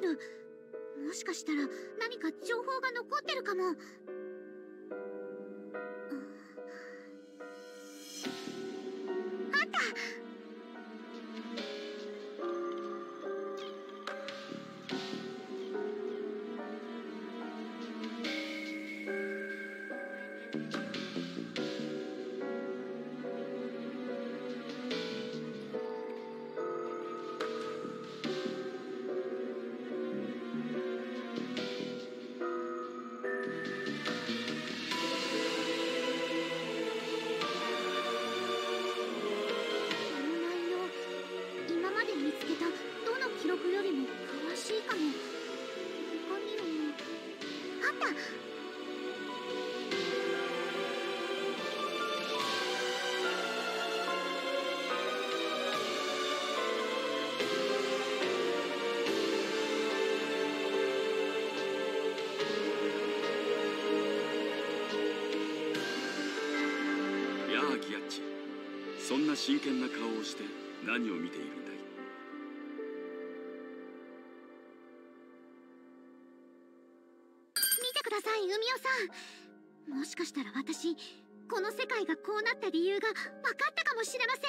るもしかしたら何か情報が残ってるかも。そんな真剣な顔をして何を見ているんだい？見てください海尾さん。もしかしたら私この世界がこうなった理由が分かったかもしれませ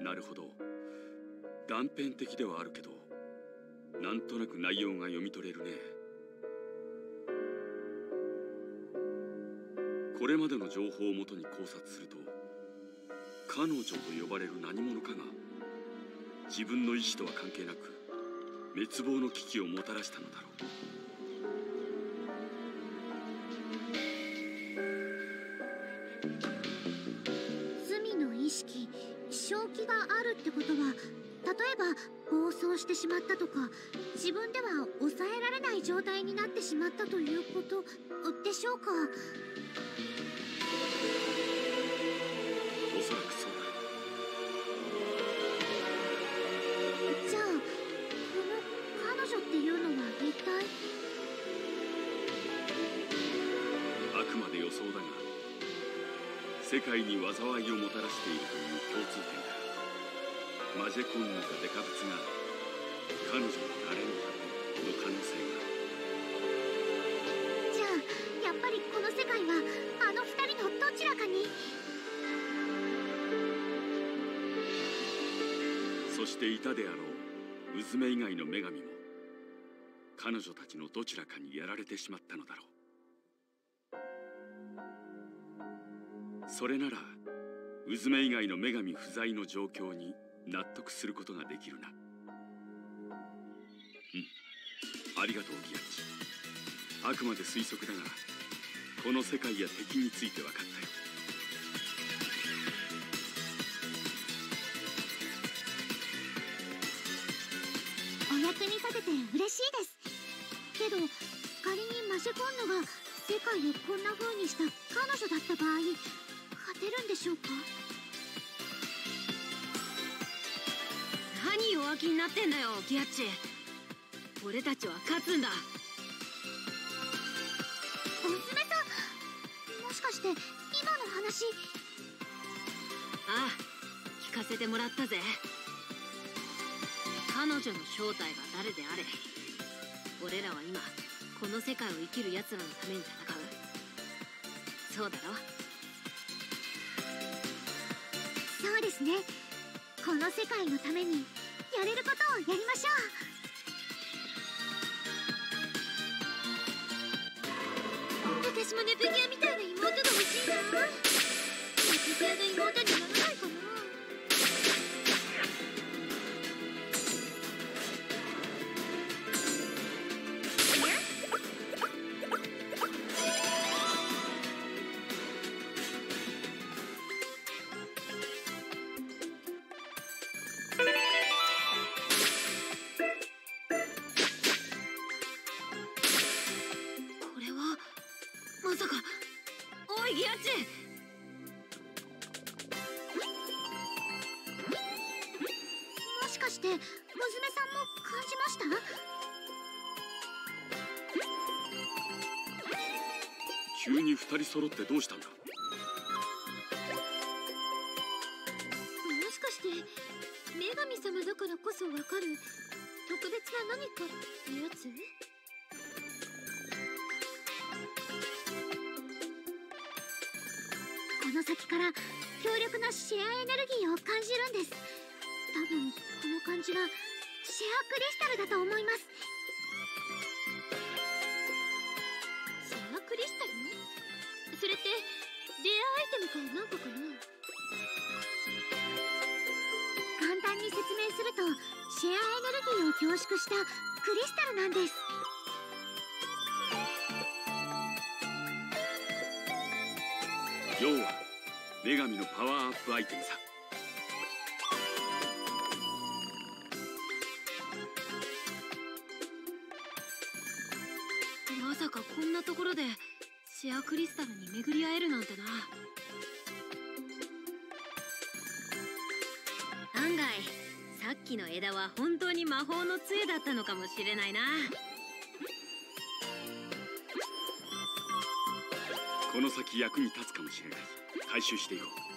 ん。なるほど。断片的ではあるけどなんとなく内容が読み取れるねこれまでの情報をもとに考察すると彼女と呼ばれる何者かが自分の意志とは関係なく滅亡の危機をもたらしたのだろう。罪の意識正気があるってことは例えば暴走してしまったとか自分では抑えられない状態になってしまったということでしょうか？くまで予想だが世界に災いをもたらしているという共通点からマジェコンヌかデカブツが彼女の慣れの果ての可能性がじゃあやっぱりこの世界はあの二人のどちらかに？そしていたであろうウズメ以外の女神も彼女たちのどちらかにやられてしまったのだろう。それならウズメ以外の女神不在の状況に納得することができるな。うん。ありがとうギアッチ。あくまで推測だがこの世界や敵について分かったよ。お役に立てて嬉しいです。けど仮にマジェコンヌが世界をこんな風にした彼女だった場合勝てるんでしょうか？何弱気になってんだよギアッチ。俺たちは勝つんだ。お娘さんもしかして今の話？ああ聞かせてもらったぜ。彼女の正体が誰であれ？俺らは今この世界を生きる奴らのために戦う。そうだろ？そうですね。この世界のためにやれることをやりましょう。私もネプギアみたいな妹が欲しいな。ネプギアの妹急に二人揃ってどうしたんだ？もしかして女神様だからこそわかる特別な何かってやつ？この先から強力なシェアエネルギーを感じるんです。多分この感じはシェアクリスタルだと思います。かなんかかな簡単に説明するとシェアエネルギーを凝縮したクリスタルなんです。要は女神のパワーアップアイテムさ。まさかこんなところでシェアクリスタルに巡り合えるなんてきの枝は本当に魔法の杖だったのかもしれないな。この先役に立つかもしれない。回収していこう。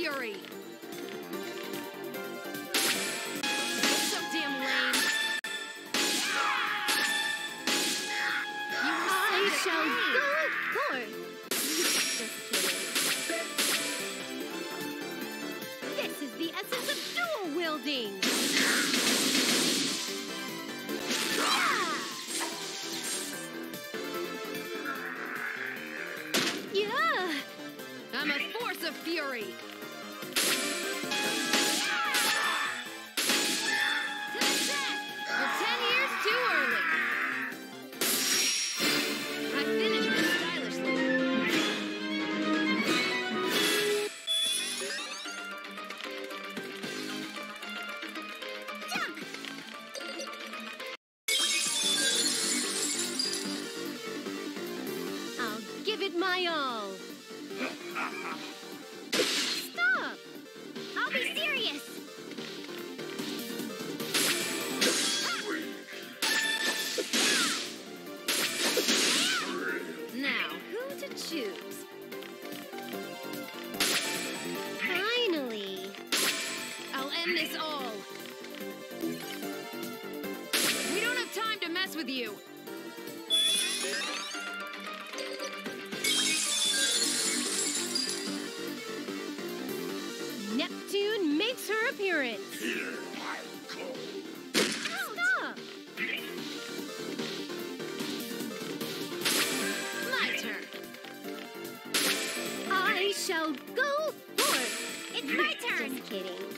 Fury. this all. We don't have time to mess with you. Neptune makes her appearance. Here Stop! My turn. I shall go forth. It's my turn. Just kidding.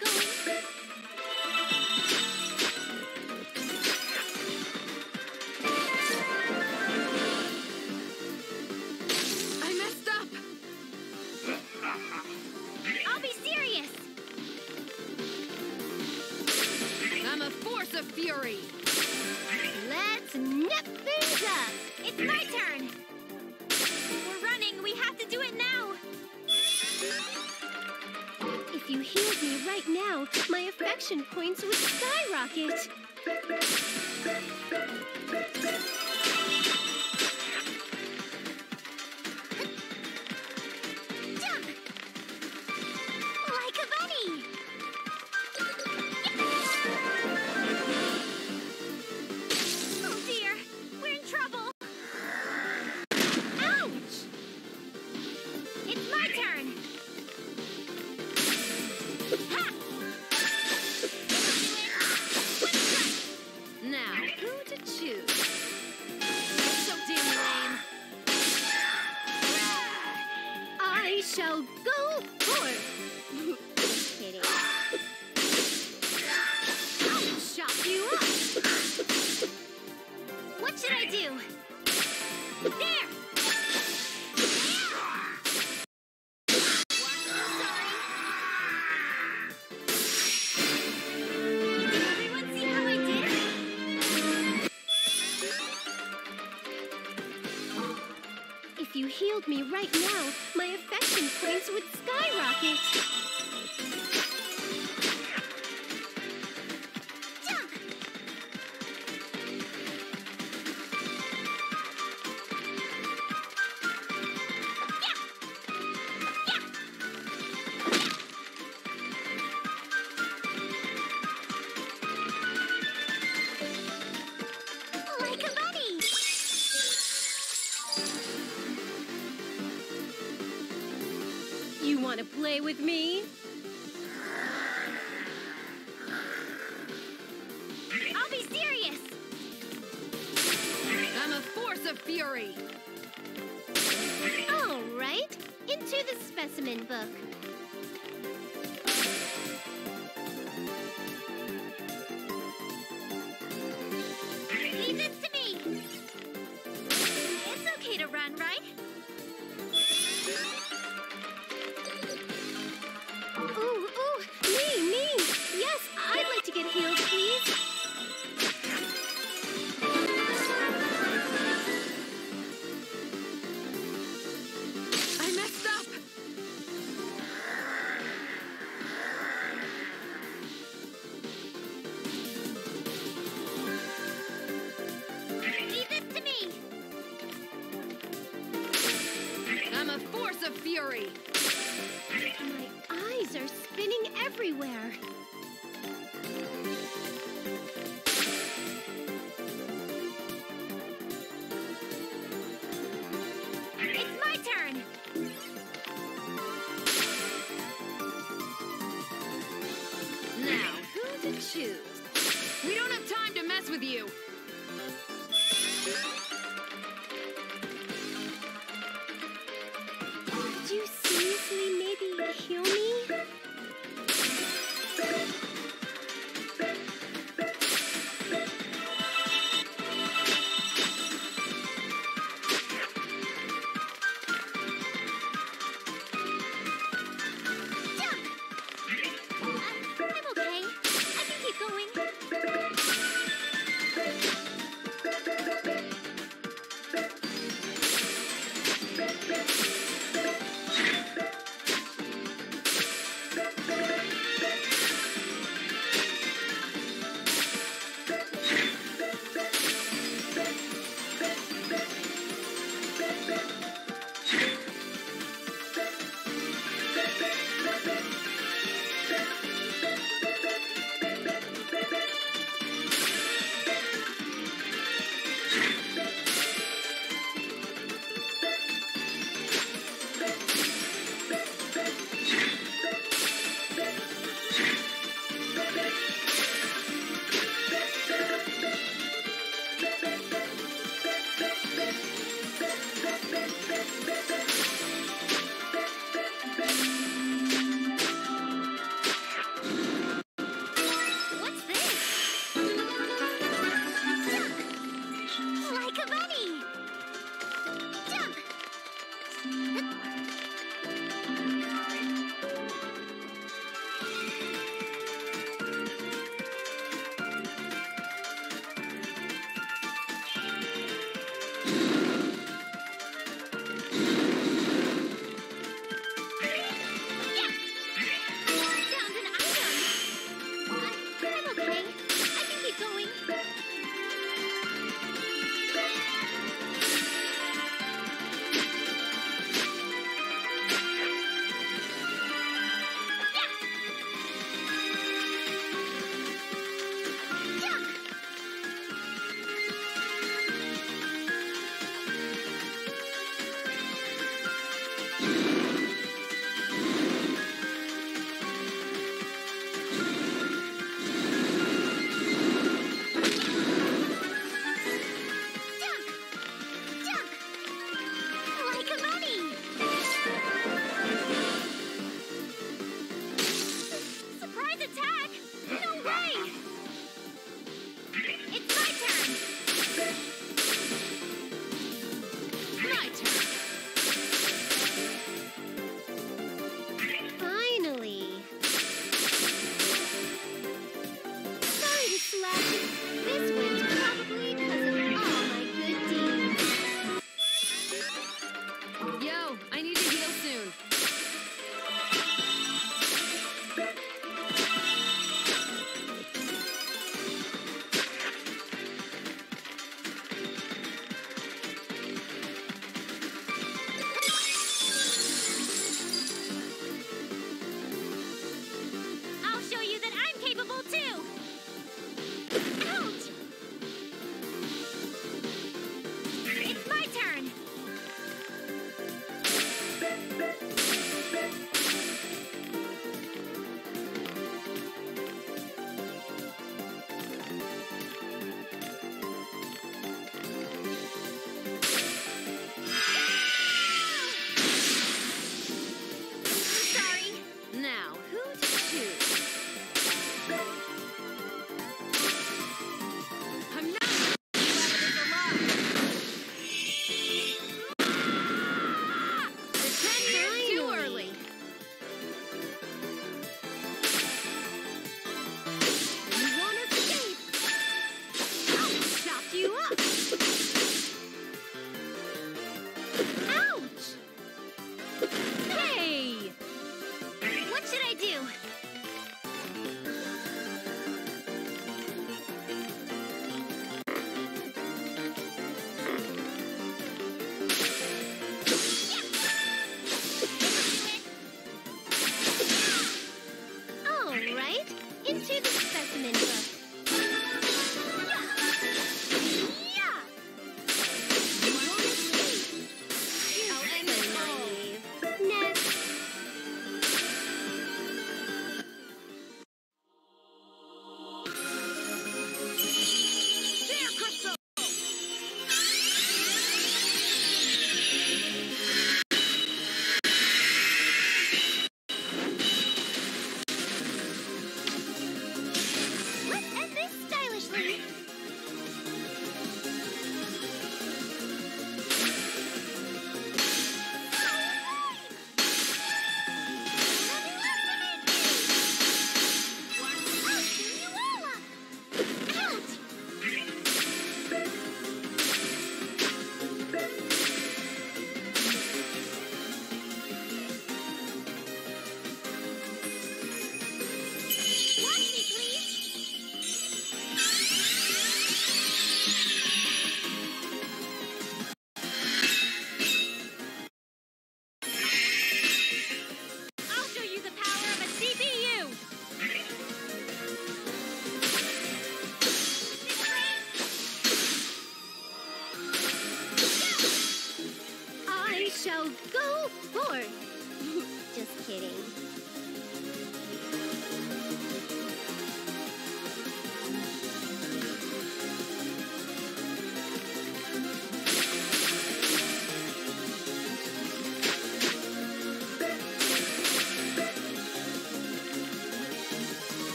Go. points would skyrocket. me right now. with me.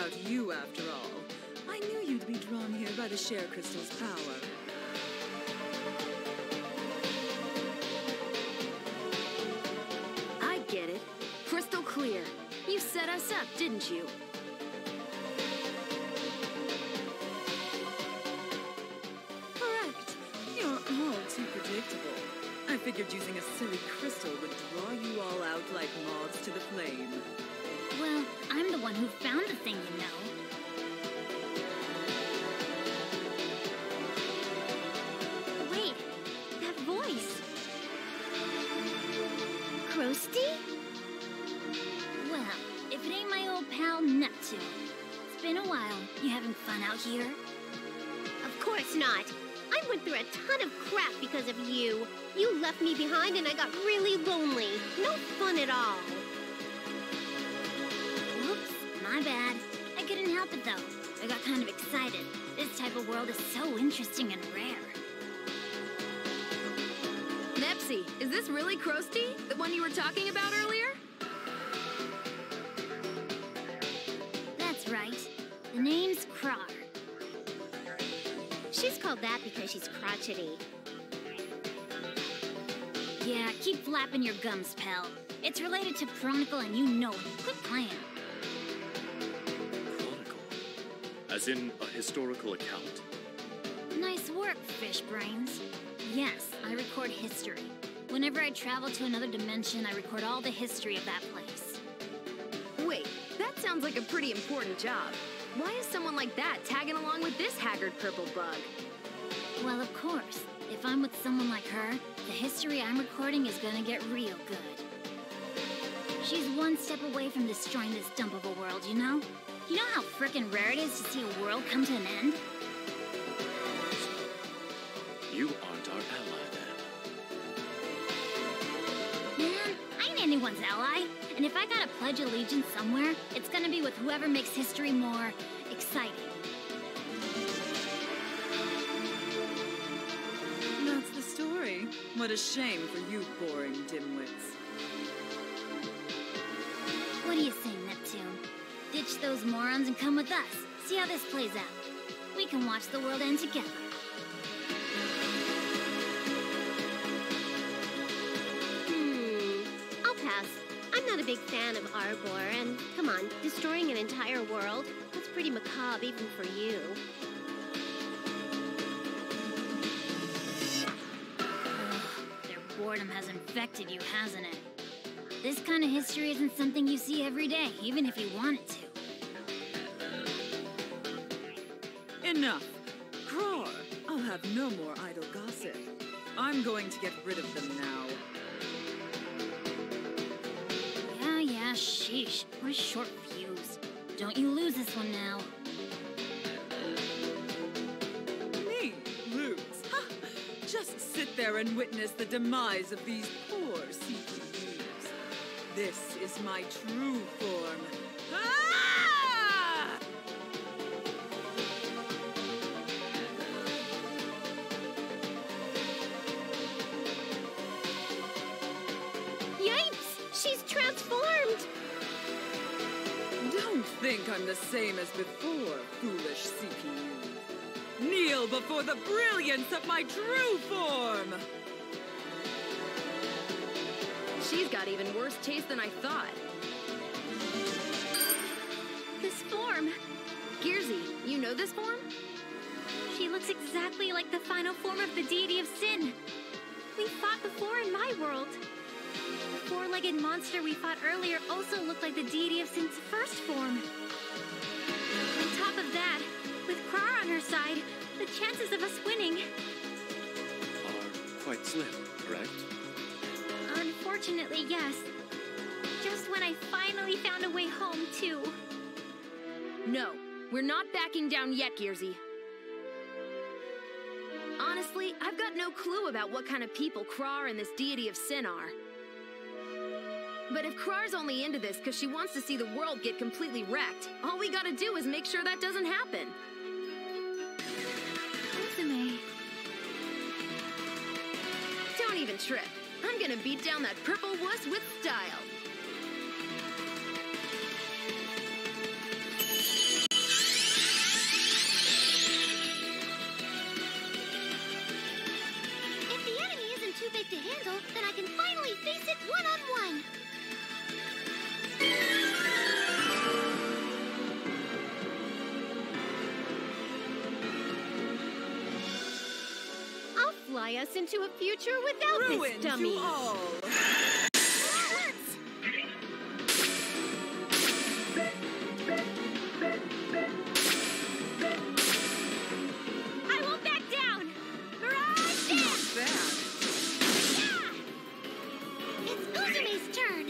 About you after all. I knew you'd be drawn here by the Share Crystal's power. I get it. Crystal clear. You set us up, didn't you? Correct. You're all too predictable. I figured using a silly crystal would draw you all out like moths to the flame. Well, I'm the one who found the thing, you know. Wait, that voice. Krusty? Well, if it ain't my old pal Neptune. It's been a while. You having fun out here? Of course not. I went through a ton of crap because of you. You left me behind and I got really lonely. No fun at all. My bad. I couldn't help it though. I got kind of excited. This type of world is so interesting and rare. Nepsy, is this really Krusty? The one you were talking about earlier? That's right. The name's Croire. She's called that because she's crotchety. Yeah, keep flapping your gums, pal. It's related to Chronicle and you know it. Quit playing. As in a historical account. Nice work, fish brains. Yes, I record history. Whenever I travel to another dimension, I record all the history of that place. Wait, that sounds like a pretty important job. Why is someone like that tagging along with this haggard purple bug? Well, of course. If I'm with someone like her, the history I'm recording is gonna get real good. She's one step away from destroying this dump of a world, you know? You know how frickin' rare it is to see a world come to an end? You aren't our ally then. Man, I ain't anyone's ally. And if I gotta pledge allegiance somewhere, it's gonna be with whoever makes history more exciting. That's the story. What a shame for you boring dimwits. What do you say, Neptune? Ditch those morons and come with us. See how this plays out. We can watch the world end together. Hmm. I'll pass. I'm not a big fan of Arbor, and come on, destroying an entire world? That's pretty macabre even for you. Their boredom has infected you, hasn't it? This kind of history isn't something you see every day, even if you wanted to. Enough. Craw, I'll have no more idle gossip. I'm going to get rid of them now. Yeah, yeah, sheesh. What a short fuse. Don't you lose this one now. Me, lose. Ha! Just sit there and witness the demise of these poor CPUs. This is my true form. Ah! Yipes! She's transformed! Don't think I'm the same as before, foolish CPU. Kneel before the brilliance of my true form! Got even worse taste than I thought. This form, Gearsy, you know this form? she looks exactly like the final form of the deity of sin. We fought before in my world. The four-legged monster we fought earlier also looked like the deity of sin's first form. On top of that, with Croire on her side, the chances of us winning, Are quite slim, correct? Unfortunately, yes. Just when I finally found a way home, too. No, we're not backing down yet, Gearsy. Honestly, I've got no clue about what kind of people Croire and this deity of sin are. But if Croire's only into this because she wants to see the world get completely wrecked, all we gotta do is make sure that doesn't happen. Don't even trip. Gonna beat down that purple wuss with style. If the enemy isn't too big to handle, then I can finally face it one-on-one. I'll fly us into a future without Ruin this dummy. to all! I won't back down. Right Not bad. It's Uzume's turn.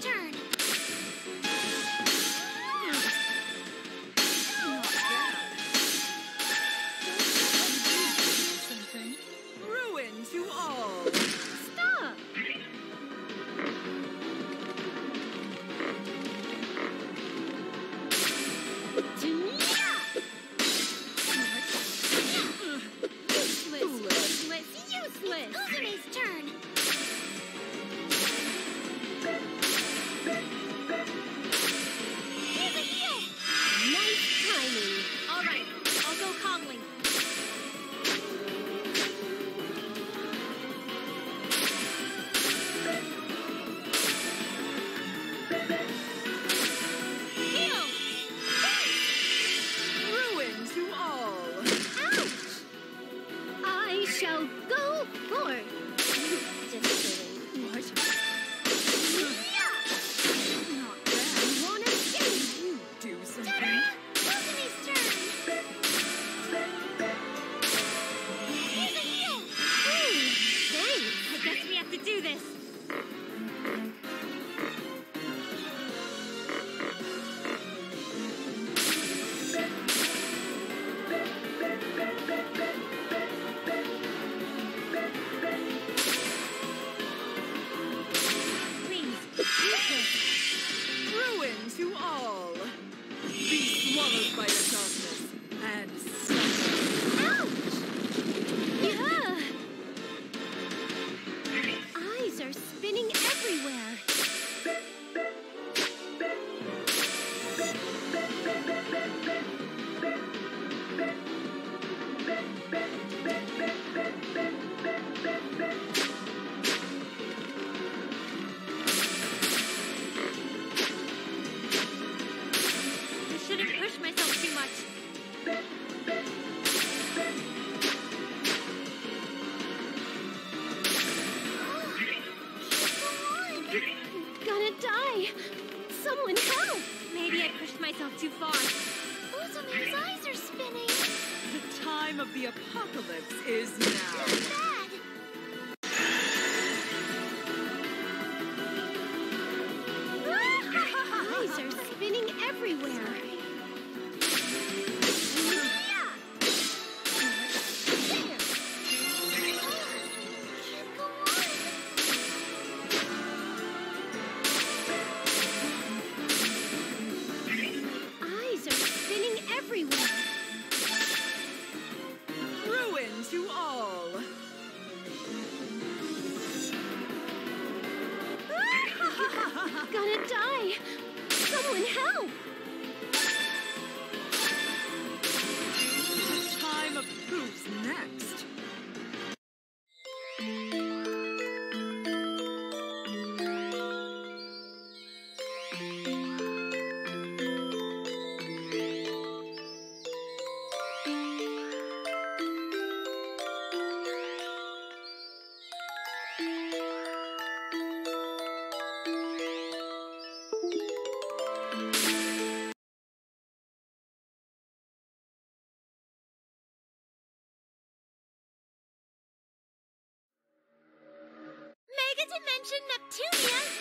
Turn. Attention Neptunia,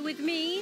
with me?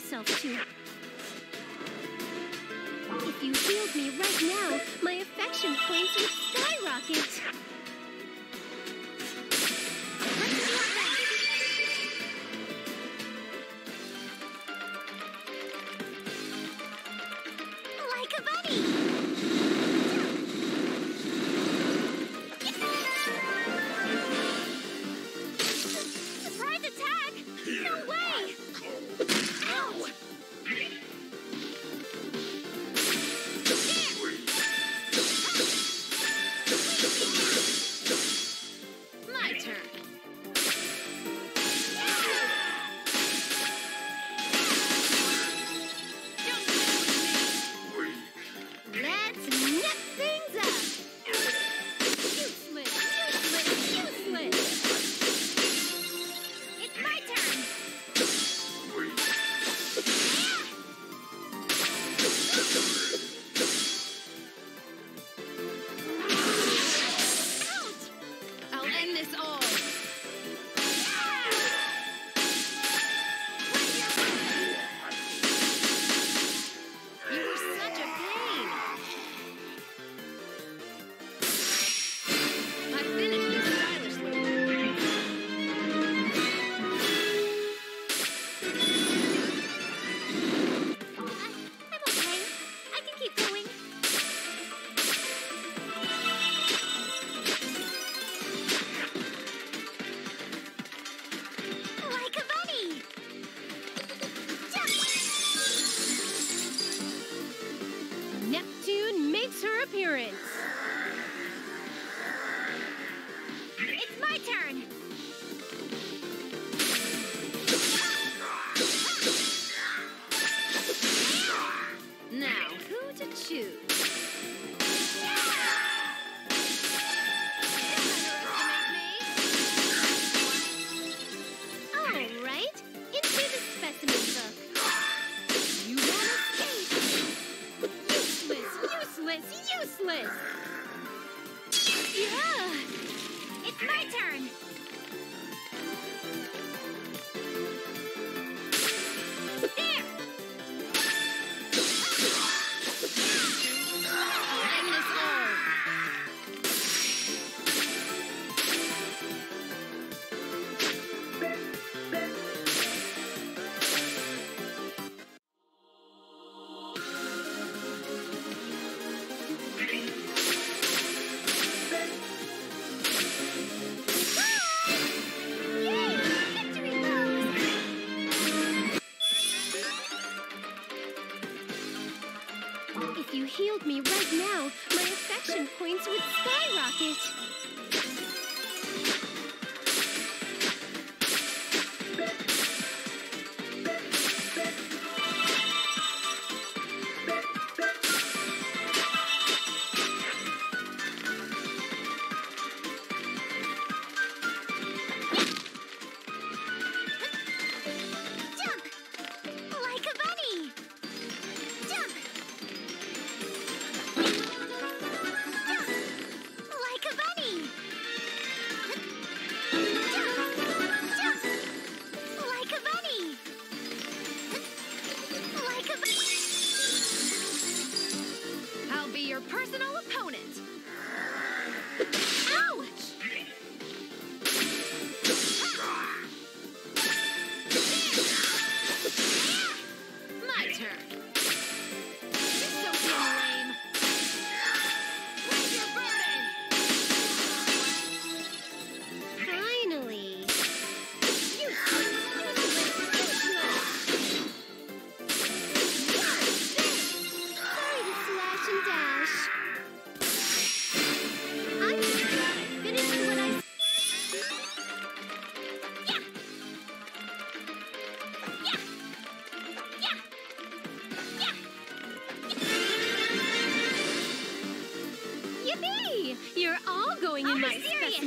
myself to. If you healed me right now, my affection points. would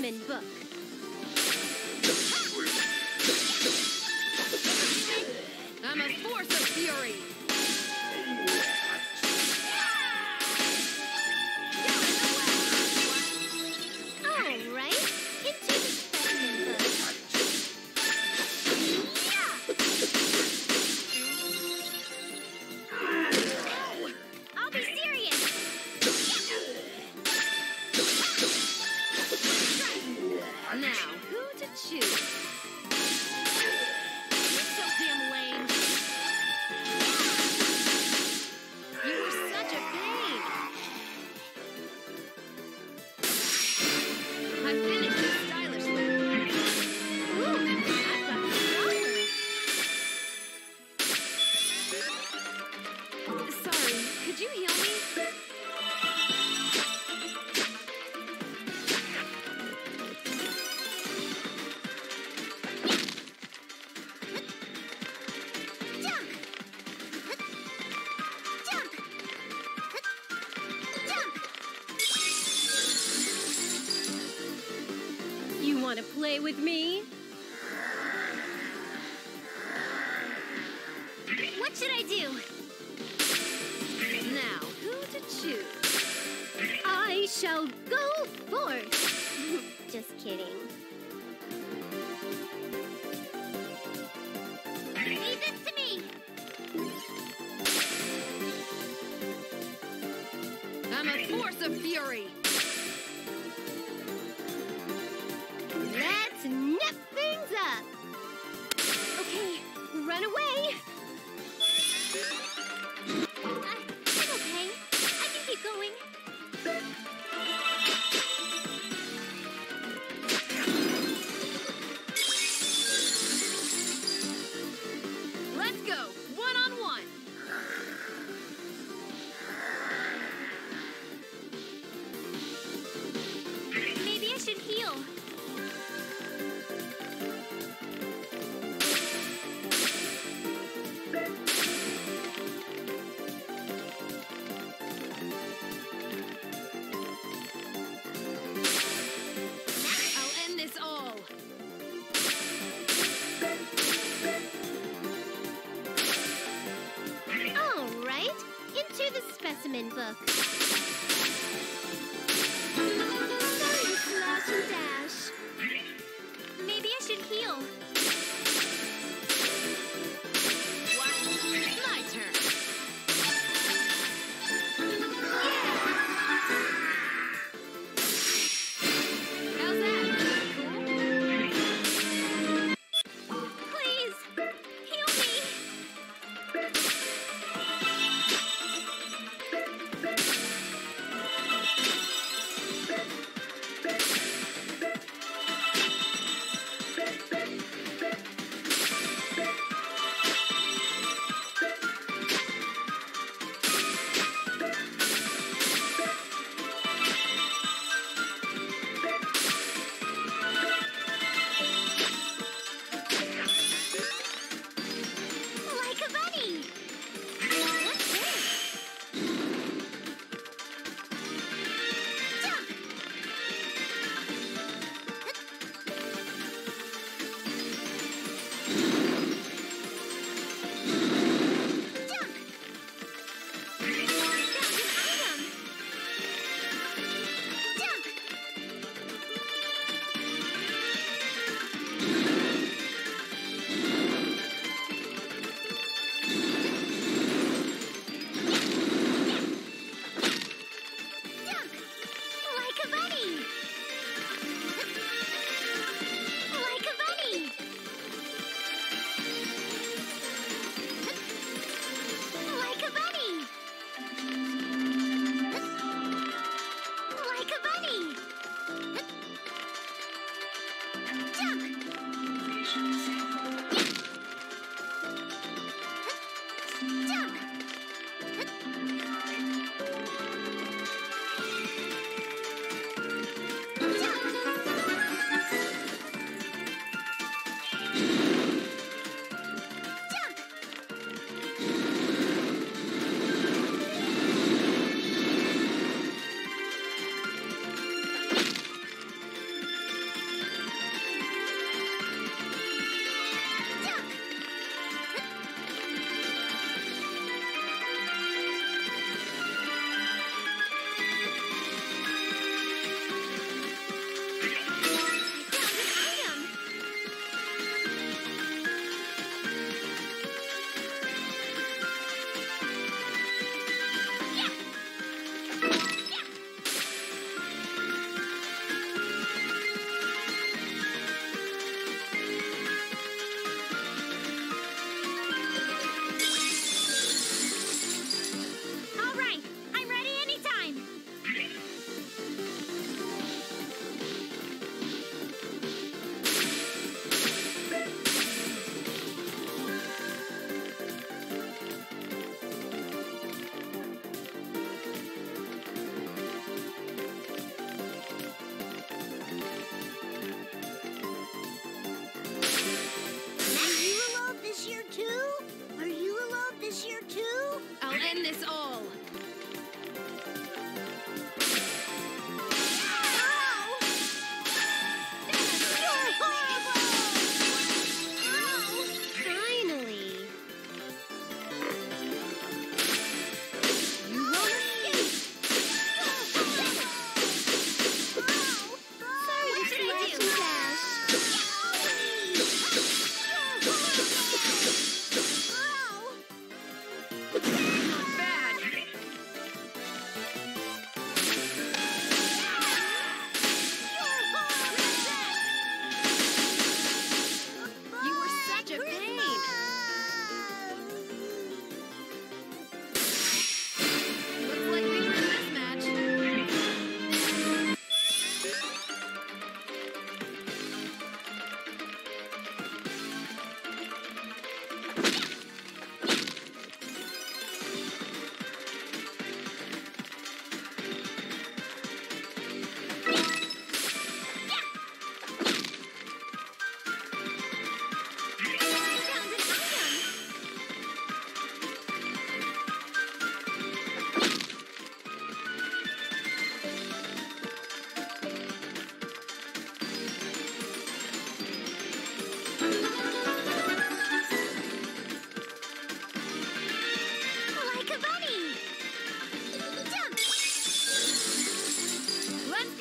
book.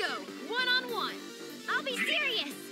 Go. One on one. I'll be serious.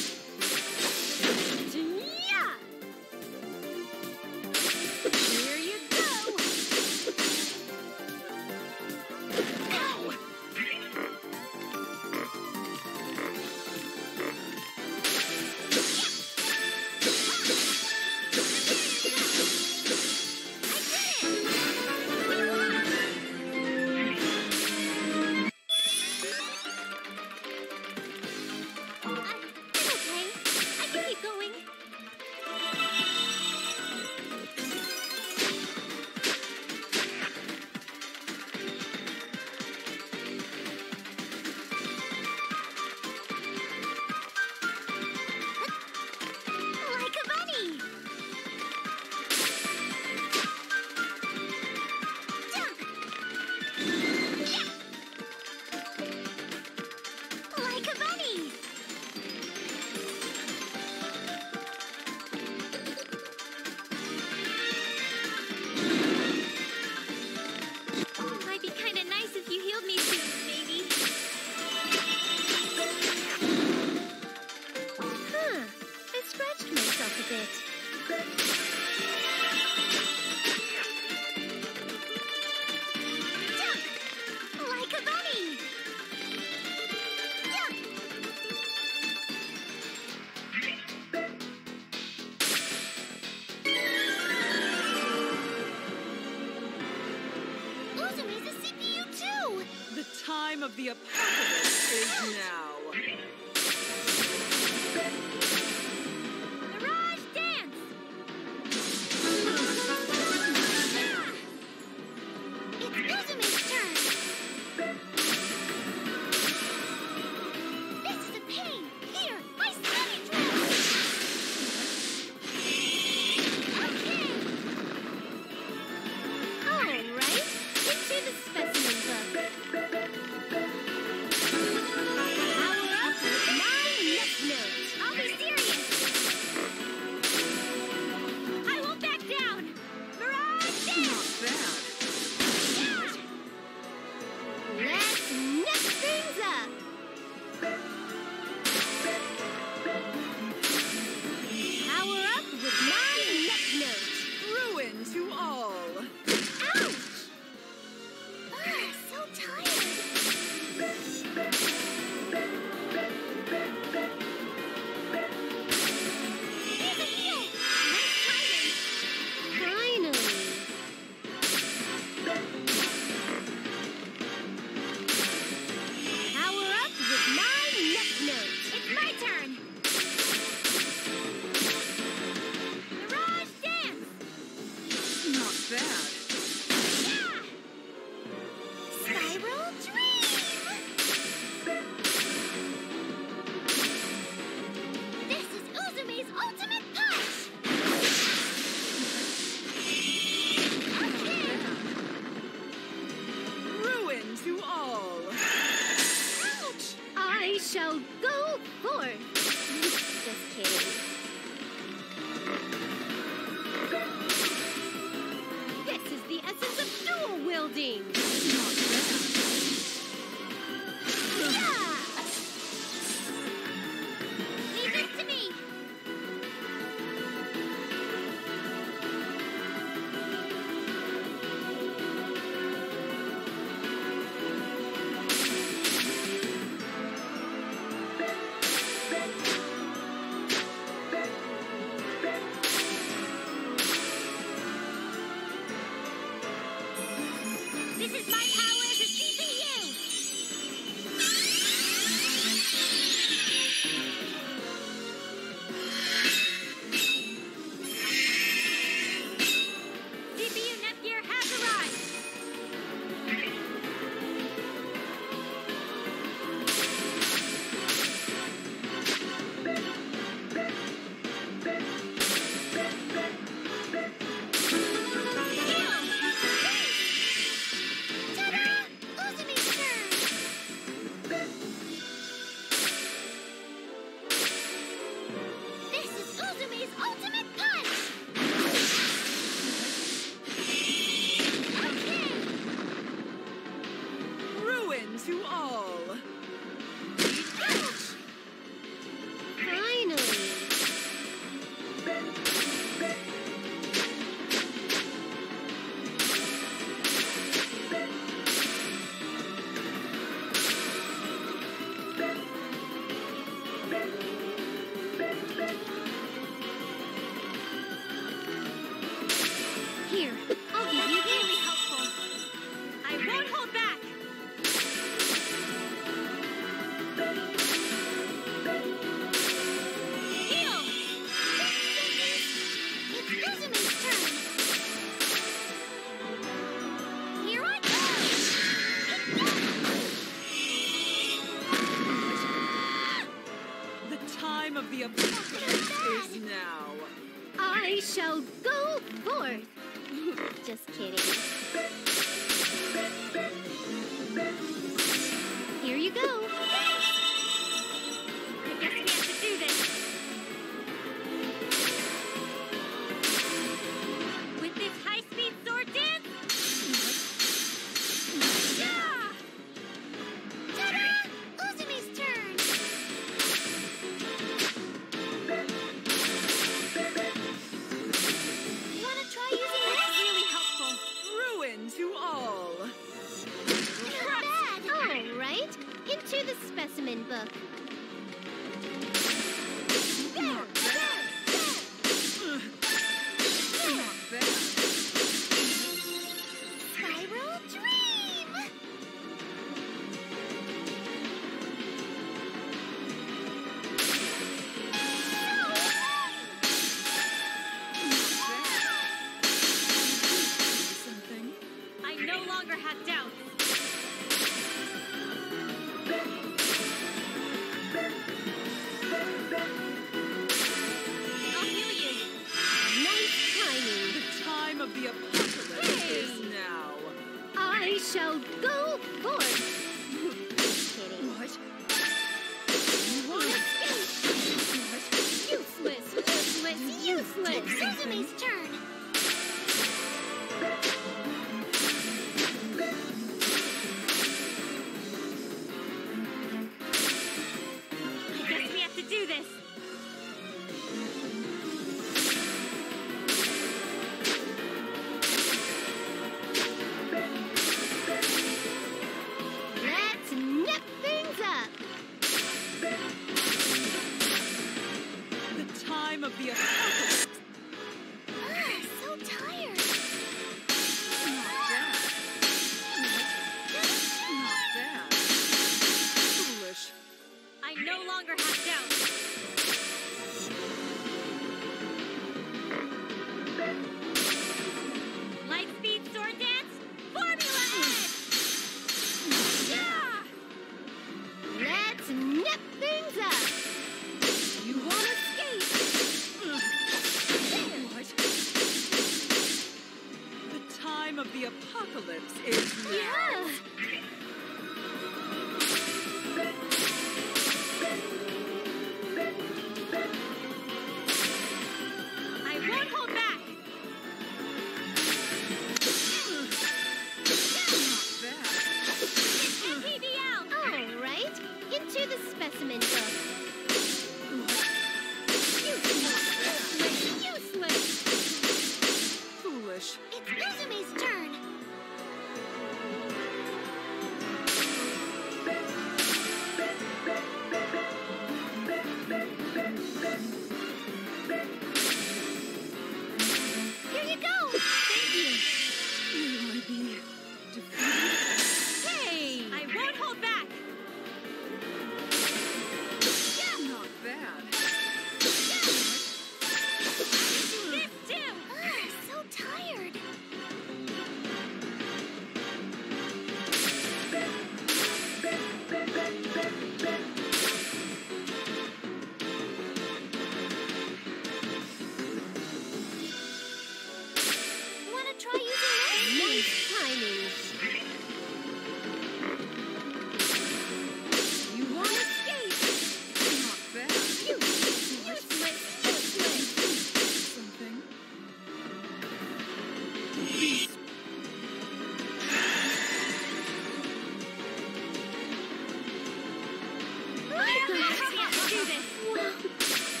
Let's do this. My